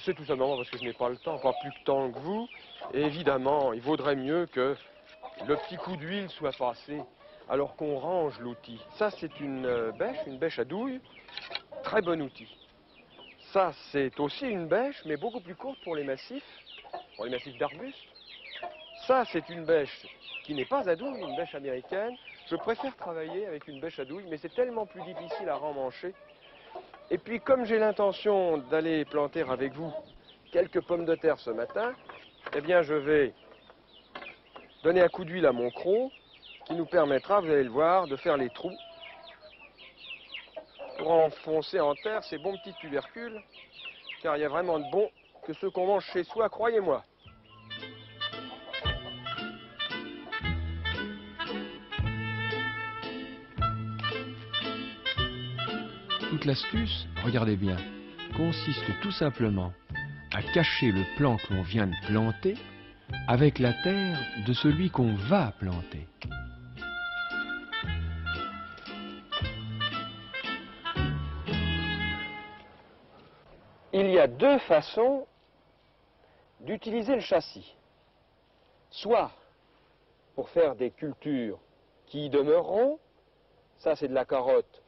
C'est tout simplement parce que je n'ai pas le temps, pas plus de temps que vous. Évidemment, il vaudrait mieux que le petit coup d'huile soit passé alors qu'on range l'outil. Ça, c'est une euh, bêche, une bêche à douille. Très bon outil. Ça, c'est aussi une bêche, mais beaucoup plus courte pour les massifs, pour les massifs d'arbustes. Ça, c'est une bêche qui n'est pas à douille, une bêche américaine. Je préfère travailler avec une bêche à douille, mais c'est tellement plus difficile à remmancher. Et puis, comme j'ai l'intention d'aller planter avec vous quelques pommes de terre ce matin, eh bien, je vais donner un coup d'huile à mon croc qui nous permettra, vous allez le voir, de faire les trous pour enfoncer en terre ces bons petits tubercules, car il y a vraiment de bons que ceux qu'on mange chez soi, croyez-moi. Toute l'astuce, regardez bien, consiste tout simplement à cacher le plant que l'on vient de planter avec la terre de celui qu'on va planter. Il y a deux façons d'utiliser le châssis. Soit pour faire des cultures qui y demeureront, ça c'est de la carotte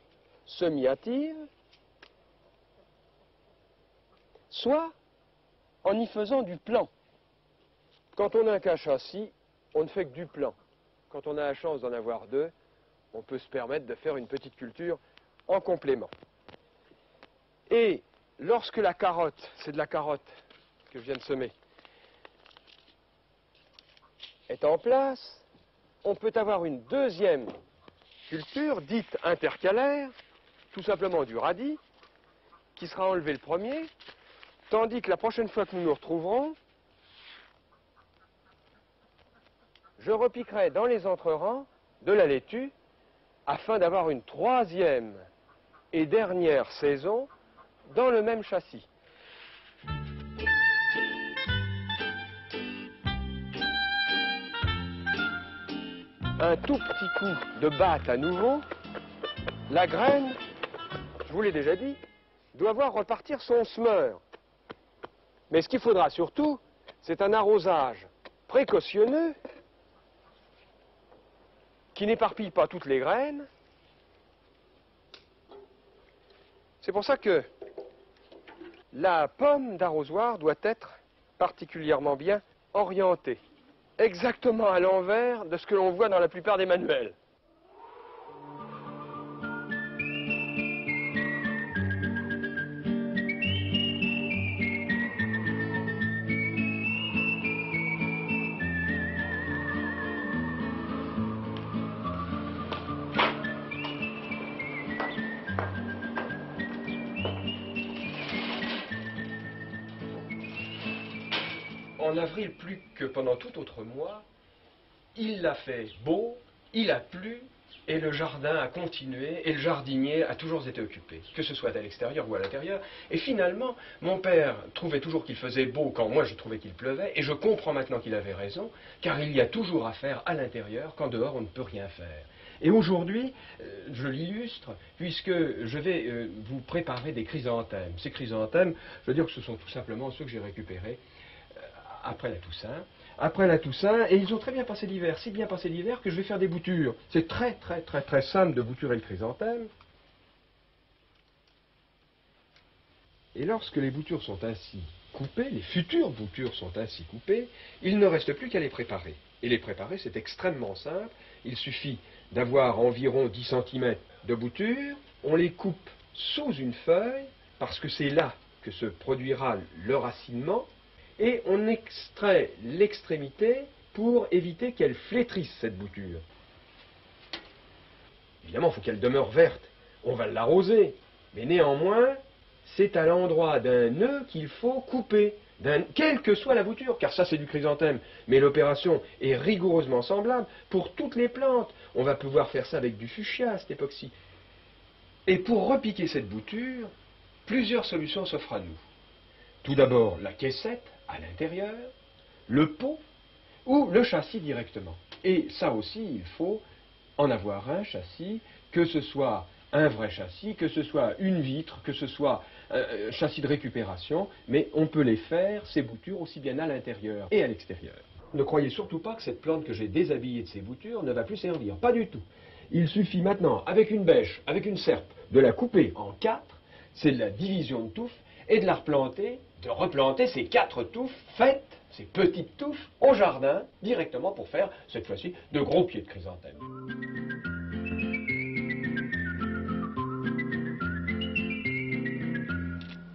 semi-hâtive, soit en y faisant du plan. Quand on a un cas châssis, on ne fait que du plan. Quand on a la chance d'en avoir deux, on peut se permettre de faire une petite culture en complément. Et lorsque la carotte, c'est de la carotte que je viens de semer, est en place, on peut avoir une deuxième culture dite intercalaire, tout simplement du radis, qui sera enlevé le premier, tandis que la prochaine fois que nous nous retrouverons, je repiquerai dans les entrerangs de la laitue afin d'avoir une troisième et dernière saison dans le même châssis. Un tout petit coup de batte à nouveau, la graine, je vous l'ai déjà dit, doit voir repartir son semeur. Mais ce qu'il faudra surtout, c'est un arrosage précautionneux qui n'éparpille pas toutes les graines. C'est pour ça que la pomme d'arrosoir doit être particulièrement bien orientée, exactement à l'envers de ce que l'on voit dans la plupart des manuels. En avril, plus que pendant tout autre mois, il l'a fait beau, il a plu, et le jardin a continué, et le jardinier a toujours été occupé, que ce soit à l'extérieur ou à l'intérieur. Et finalement, mon père trouvait toujours qu'il faisait beau quand moi je trouvais qu'il pleuvait, et je comprends maintenant qu'il avait raison, car il y a toujours à faire à l'intérieur quand dehors on ne peut rien faire. Et aujourd'hui, euh, je l'illustre, puisque je vais euh, vous préparer des chrysanthèmes. Ces chrysanthèmes, je veux dire que ce sont tout simplement ceux que j'ai récupérés après la Toussaint. Après la Toussaint, et ils ont très bien passé l'hiver, si bien passé l'hiver que je vais faire des boutures. C'est très très très très simple de bouturer le chrysanthème. Et lorsque les boutures sont ainsi coupées, les futures boutures sont ainsi coupées, il ne reste plus qu'à les préparer. Et les préparer, c'est extrêmement simple. Il suffit d'avoir environ 10 cm de bouture. On les coupe sous une feuille, parce que c'est là que se produira le racinement et on extrait l'extrémité pour éviter qu'elle flétrisse cette bouture. Évidemment, il faut qu'elle demeure verte. On va l'arroser. Mais néanmoins, c'est à l'endroit d'un nœud qu'il faut couper, quelle que soit la bouture, car ça c'est du chrysanthème. Mais l'opération est rigoureusement semblable pour toutes les plantes. On va pouvoir faire ça avec du fuchsia, cette époxy. Et pour repiquer cette bouture, plusieurs solutions s'offrent à nous. Tout d'abord, la caissette à l'intérieur, le pot ou le châssis directement. Et ça aussi, il faut en avoir un châssis, que ce soit un vrai châssis, que ce soit une vitre, que ce soit un châssis de récupération, mais on peut les faire, ces boutures, aussi bien à l'intérieur et à l'extérieur. Ne croyez surtout pas que cette plante que j'ai déshabillée de ses boutures ne va plus servir. Pas du tout. Il suffit maintenant, avec une bêche, avec une serpe, de la couper en quatre, c'est de la division de touffes, et de la replanter, de replanter ces quatre touffes faites, ces petites touffes, au jardin, directement pour faire, cette fois-ci, de gros pieds de chrysanthème.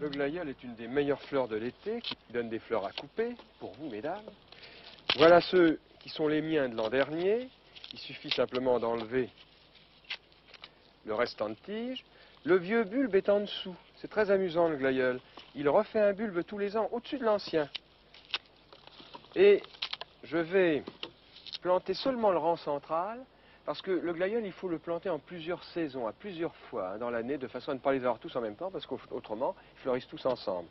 Le glaïeul est une des meilleures fleurs de l'été, qui donne des fleurs à couper, pour vous, mesdames. Voilà ceux qui sont les miens de l'an dernier. Il suffit simplement d'enlever le restant de tige. Le vieux bulbe est en dessous. C'est très amusant le glaïeul. Il refait un bulbe tous les ans au-dessus de l'ancien. Et je vais planter seulement le rang central, parce que le glaïeul, il faut le planter en plusieurs saisons, à plusieurs fois hein, dans l'année, de façon à ne pas les avoir tous en même temps, parce qu'autrement, ils fleurissent tous ensemble.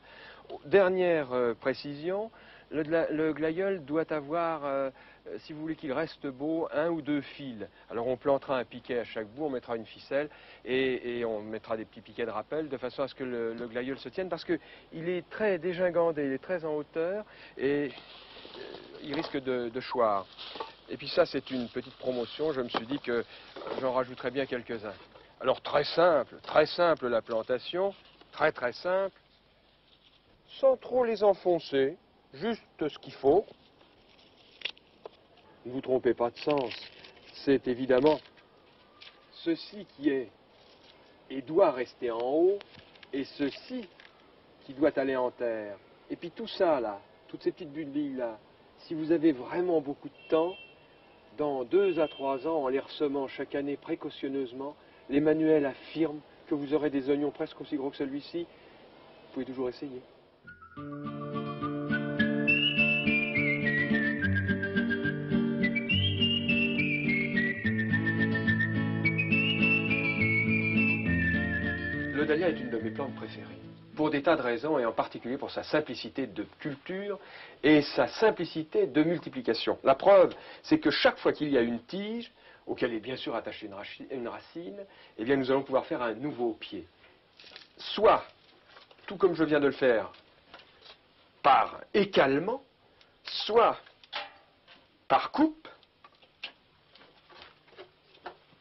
Dernière euh, précision, le, glaïeul doit avoir, euh, si vous voulez qu'il reste beau, un ou deux fils. Alors on plantera un piquet à chaque bout, on mettra une ficelle et, on mettra des petits piquets de rappel de façon à ce que le, glaïeul se tienne parce qu'il est très dégingandé, il est très en hauteur et euh, il risque de, de choir. Et puis ça, c'est une petite promotion. Je me suis dit que j'en rajouterais bien quelques-uns. Alors très simple, très simple la plantation, très très simple, sans trop les enfoncer juste ce qu'il faut. Ne vous trompez pas de sens. C'est évidemment ceci qui est et doit rester en haut, et ceci qui doit aller en terre. Et puis tout ça, là, toutes ces petites bulles là, si vous avez vraiment beaucoup de temps, dans deux à trois ans, en les ressemant chaque année précautionneusement, les manuels affirment que vous aurez des oignons presque aussi gros que celui-ci. Vous pouvez toujours essayer. Dahlia est une de mes plantes préférées, pour des tas de raisons, et en particulier pour sa simplicité de culture et sa simplicité de multiplication. La preuve, c'est que chaque fois qu'il y a une tige, auquel est bien sûr attachée une racine, eh bien nous allons pouvoir faire un nouveau pied. Soit, tout comme je viens de le faire, par écalement, soit par coupe,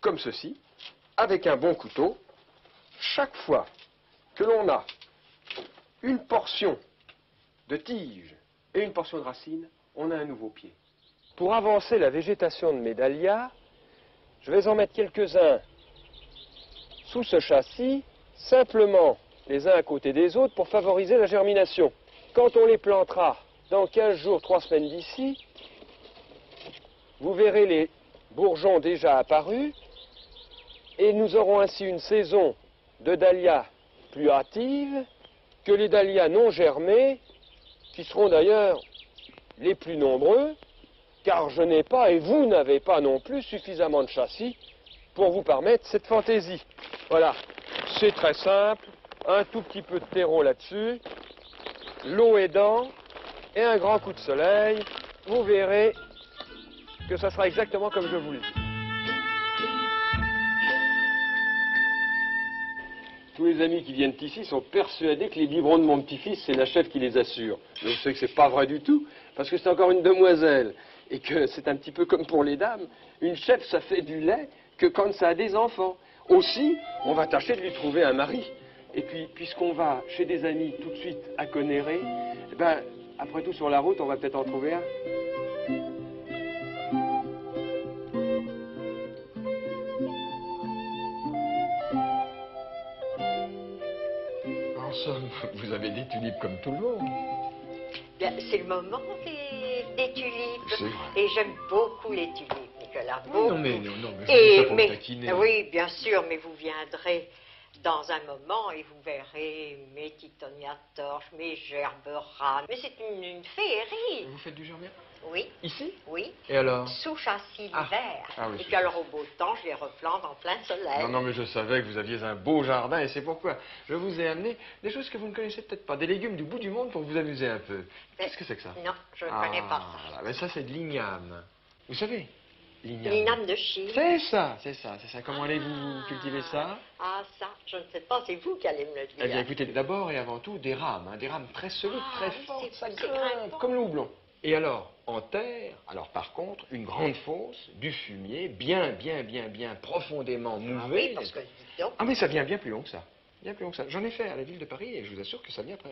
comme ceci, avec un bon couteau, chaque fois que l'on a une portion de tige et une portion de racine, on a un nouveau pied. Pour avancer la végétation de mes je vais en mettre quelques-uns sous ce châssis, simplement les uns à côté des autres pour favoriser la germination. Quand on les plantera dans 15 jours, 3 semaines d'ici, vous verrez les bourgeons déjà apparus et nous aurons ainsi une saison de dahlias plus hâtives que les dahlias non germés, qui seront d'ailleurs les plus nombreux, car je n'ai pas, et vous n'avez pas non plus, suffisamment de châssis pour vous permettre cette fantaisie. Voilà, c'est très simple, un tout petit peu de terreau là-dessus, l'eau aidant, et un grand coup de soleil, vous verrez que ça sera exactement comme je vous l'ai dit. Tous les amis qui viennent ici sont persuadés que les biberons de mon petit-fils, c'est la chef qui les assure. Je sais que c'est pas vrai du tout, parce que c'est encore une demoiselle. Et que c'est un petit peu comme pour les dames. Une chef, ça fait du lait que quand ça a des enfants. Aussi, on va tâcher de lui trouver un mari. Et puis, puisqu'on va chez des amis tout de suite à Connéry, eh ben, après tout, sur la route, on va peut-être en trouver un. vous avez des tulipes comme tout le monde. C'est le moment des, tulipes. Et j'aime beaucoup les tulipes, Nicolas. non, mais, non, non, mais, je mais Oui, bien sûr, mais vous viendrez dans un moment et vous verrez mes titonias torches, mes gerbes rares. Mais c'est une, féerie. Vous faites du germier Oui. Ici? Oui. Et alors? Sous châssis ah. l'hiver. Ah, oui, et puis alors au beau temps, je les replante en plein soleil. Non, non, mais je savais que vous aviez un beau jardin et c'est pourquoi je vous ai amené des choses que vous ne connaissez peut-être pas. Des légumes du bout du monde pour vous amuser un peu. Qu'est-ce que c'est que ça? Non, je ne connais pas ça. Ah, mais ça, c'est de l'igname. Vous savez, L'igname. De Chine. C'est ça, c'est ça, c'est ça. Comment allez-vous? Ah. cultiver ça? Ah, ça, je ne sais pas, c'est vous qui allez me le dire. Eh bien, écoutez, d'abord et avant tout, des rames, hein, des rames très solides, Ah, très fortes, c'est- ça grimpe, comme le houblon. Et alors, en terre, alors par contre, une grande fosse, du fumier, bien, bien, bien, bien profondément Ah mouvé. oui, parce que, donc, Ah mais ça vient bien plus long que ça. Bien plus long que ça. J'en ai fait à la ville de Paris et je vous assure que ça vient après.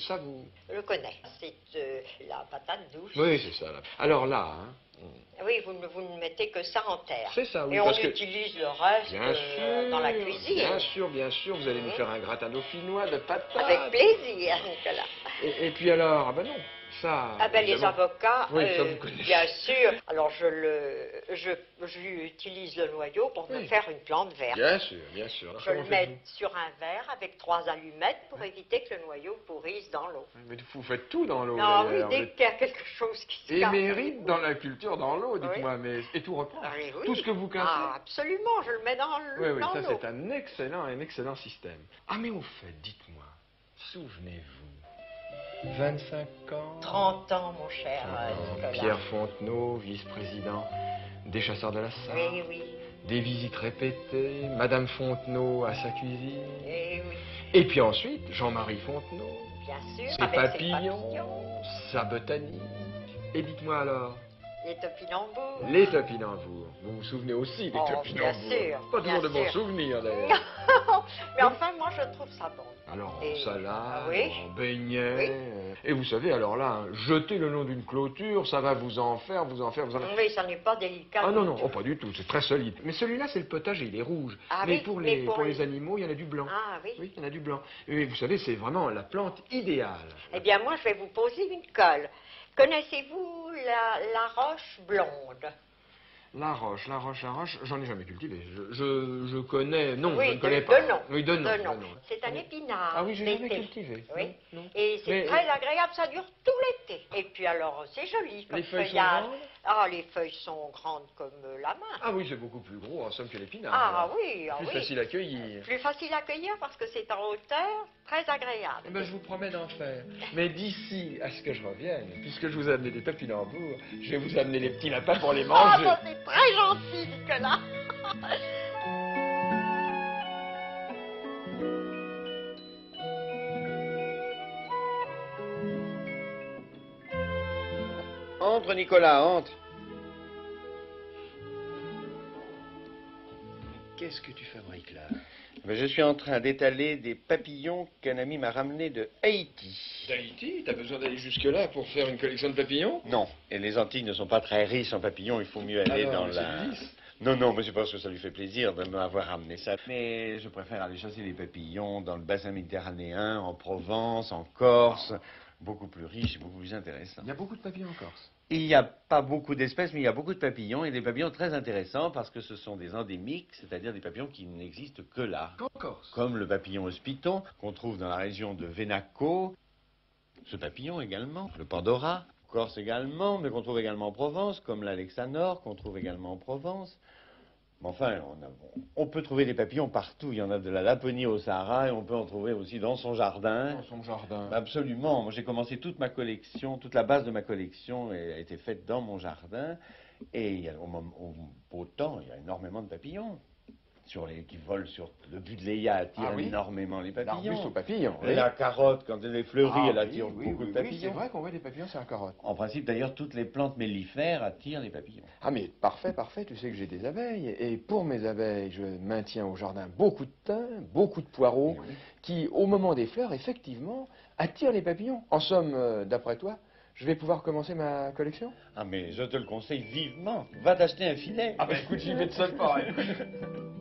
Ça vous. je le connais. C'est euh, la patate douce. Oui, c'est ça. là. Alors là, hein, Oui, vous ne, vous ne mettez que ça en terre. c'est ça, oui, Et on que. utilise le reste Bien euh, sûr, dans la cuisine. Bien sûr, bien sûr, vous allez nous Mhm. faire un gratin dauphinois de patates. Avec plaisir, Nicolas. Et, et puis alors, ah ben non, ça. Ah ben les avocats, Oui, ça, euh, vous bien sûr. Alors je le, je, j'utilise le noyau pour me faire une plante verte. Bien sûr, bien sûr. Alors, Je le mets sur un verre avec trois allumettes pour éviter que le noyau pourrisse dans l'eau. Mais vous faites tout dans l'eau. Non, oui, dès qu'il y a quelque chose qui se. Émérite dans la culture dans l'eau, dites-moi, mais et tout reprend. Ah. Tout ce que vous cassez. Ah, absolument, je le mets dans le- Oui, oui, dans ça l'eau. c'est un excellent, un excellent système. Ah, mais au fait, dites-moi, souvenez-vous, 25 ans, 30 ans, mon cher euh, 30 ans, Nicolas. Pierre Fontenot, vice-président des chasseurs de la Sarre, Oui, oui, des visites répétées, Madame Fontenot à sa cuisine, eh oui, et puis ensuite Jean-Marie Fontenot, bien sûr. ses avec ses papillons, papillons, sa botanique. Et dites-moi alors, les topinambours. les topinambours, vous vous souvenez aussi des Oh, topinambours bien sûr, Pas toujours de bons souvenirs d'ailleurs. Mais enfin, moi, je trouve ça bon. Alors en Et- salade, Ah oui. en beignet. Oui. Et vous savez, alors là, hein, jeter le long d'une clôture, ça va vous en faire, vous en faire, vous en faire. Oui, ça n'est pas délicat. Ah non, non, oh, pas du tout, c'est très solide. Mais celui-là, c'est le potager, il est rouge. Ah mais oui, pour, mais les, pour pour les animaux, il y en a du blanc. Ah oui. Oui, il y en a du blanc. Et vous savez, c'est vraiment la plante idéale. Eh bien, moi, je vais vous poser une colle. Connaissez-vous la, la roche blonde? La roche, la roche, la roche, j'en ai jamais cultivé. Je, je, je connais, non, Oui, je ne de- connais de pas. nom. Oui, de nom. De de nom. nom. C'est un épinard. Ah oui, j'ai jamais cultivé. Oui. Non, non. Et c'est très agréable, ça dure tout l'été. Et puis alors, c'est joli comme Les feuilles sont feuillage. grandes? Ah, les feuilles sont grandes comme la main. Ah oui, c'est beaucoup plus gros en somme que l'épinard. Ah, alors. oui, ah Plus oui. facile à cueillir. Plus facile à cueillir parce que c'est en hauteur, très agréable. Eh ben, je vous promets d'en faire. Mais d'ici à ce que je revienne, puisque je vous ai amené des topinambours, je vais vous amener les petits lapins pour les Ah, manger. ça c'est très gentil, Nicolas. Entre, Nicolas, entre. Qu'est-ce que tu fabriques là Ben, je suis en train d'étaler des papillons qu'un ami m'a ramenés de Haïti. D'Haïti, t'as besoin d'aller jusque-là pour faire une collection de papillons Non, et les Antilles ne sont pas très riches en papillons, il faut mieux aller Alors, dans la... Non, non, mais c'est parce que ça lui fait plaisir de m'avoir ramené ça. Mais je préfère aller chasser les papillons dans le bassin méditerranéen, en Provence, en Corse, beaucoup plus riche et beaucoup plus intéressant. Il y a beaucoup de papillons en Corse. Il n'y a pas beaucoup d'espèces, mais il y a beaucoup de papillons, et des papillons très intéressants parce que ce sont des endémiques, c'est-à-dire des papillons qui n'existent que là. Corse Comme le papillon hospiton, qu'on trouve dans la région de Venaco, ce papillon également, le Pandora, Corse également, mais qu'on trouve également en Provence, comme l'Alexanor, qu'on trouve également en Provence. Mais enfin, on, a- on peut trouver des papillons partout. Il y en a de la Laponie au Sahara, et on peut en trouver aussi dans son jardin. Dans son jardin. Absolument. Moi, j'ai commencé toute ma collection, toute la base de ma collection a été faite dans mon jardin. Et il y a- au, mom- au beau temps, il y a énormément de papillons. Sur les, qui volent sur le attire Ah oui énormément les papillons. aux papillons. Et La carotte, quand elle est fleurie, Ah elle oui, attire oui, beaucoup oui, de oui, c'est papillons. vrai qu'on voit des papillons, c'est un carotte. en principe, d'ailleurs, toutes les plantes mellifères attirent les papillons. Ah mais parfait, parfait, tu sais que j'ai des abeilles. Et pour mes abeilles, je maintiens au jardin beaucoup de thym, beaucoup de poireaux, Eh oui. qui au moment des fleurs, effectivement, attirent les papillons. En somme, euh, d'après toi, je vais pouvoir commencer ma collection? Ah, mais je te le conseille vivement. Va t'acheter un filet. Ah ben écoute, j'y vais de seul pas.